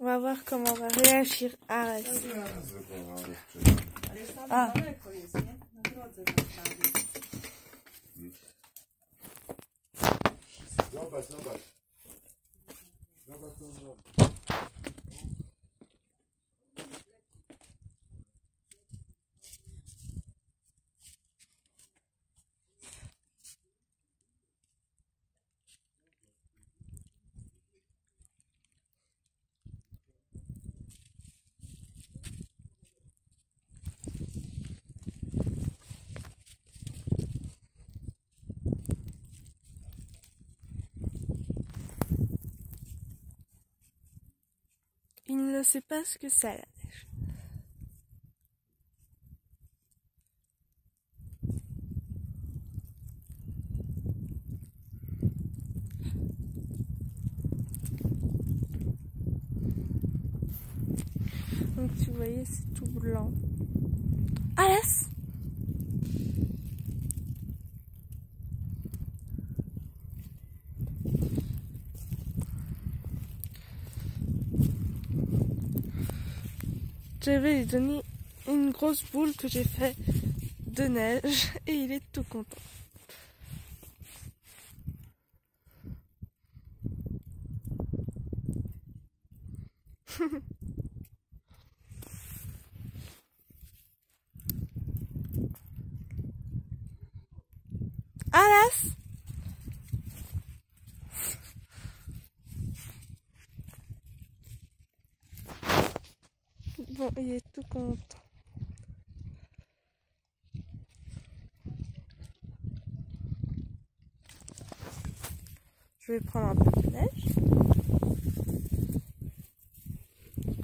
On va voir comment va réagir Ares. A. Zobacz, zobacz. Zobacz, Il ne sait pas ce que c'est la neige. Donc tu voyais, c'est tout blanc. Alice Je vais lui donner une grosse boule que j'ai fait de neige et il est tout content. Alice Bon, il est tout content. Je vais prendre un peu de neige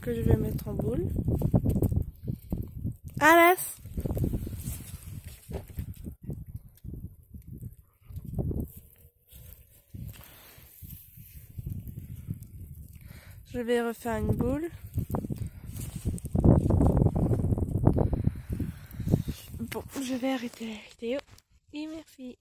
que je vais mettre en boule. Alice Je vais refaire une boule. Bon, je vais arrêter la vidéo. Et merci.